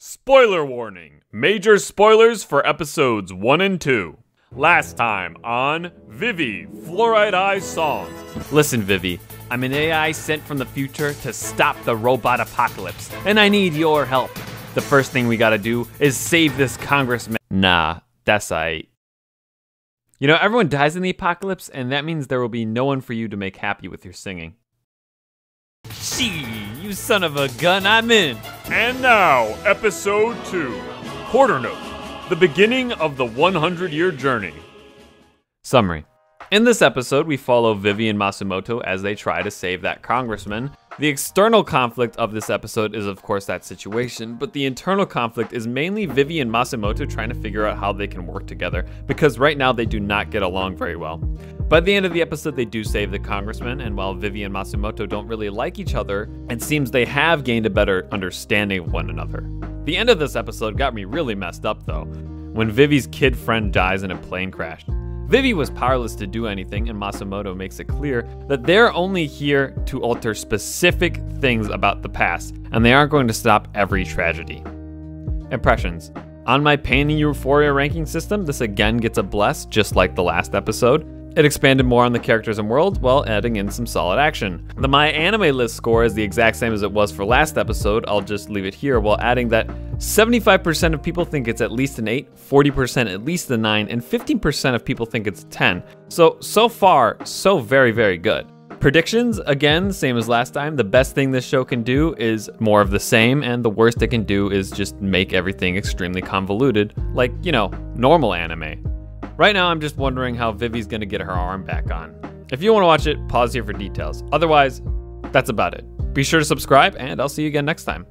Spoiler warning major spoilers for episodes 1 and 2. Last time on Vivy, Fluorite Eye Song. Listen, Vivy, I'm an AI sent from the future to stop the robot apocalypse, and I need your help. The first thing we gotta do is save this congressman. Nah, that's I. You know, everyone dies in the apocalypse, and that means there will be no one for you to make happy with your singing. Gee, you son of a gun, I'm in. And now, episode 2 Quarter Note The beginning of the 100 year journey. Summary In this episode, we follow Vivy and Matsumoto as they try to save that congressman. The external conflict of this episode is, of course, that situation, but the internal conflict is mainly Vivy and Matsumoto trying to figure out how they can work together, because right now they do not get along very well. By the end of the episode, they do save the congressman, and while Vivy and Matsumoto don't really like each other, it seems they have gained a better understanding of one another. The end of this episode got me really messed up though, when Vivy's kid friend dies in a plane crash. Vivy was powerless to do anything, and Matsumoto makes it clear that they're only here to alter specific things about the past, and they aren't going to stop every tragedy. Impressions. On my Pain and Euphoria ranking system, this again gets a bless, just like the last episode. It expanded more on the characters and world while adding in some solid action. The My Anime List score is the exact same as it was for last episode, I'll just leave it here while adding that 75% of people think it's at least an 8, 40% at least a 9, and 15% of people think it's a 10. So, so far, so very, very good. Predictions, again, same as last time. The best thing this show can do is more of the same, and the worst it can do is just make everything extremely convoluted, like, you know, normal anime. Right now, I'm just wondering how Vivy's gonna get her arm back on. If you wanna watch it, pause here for details. Otherwise, that's about it. Be sure to subscribe, and I'll see you again next time.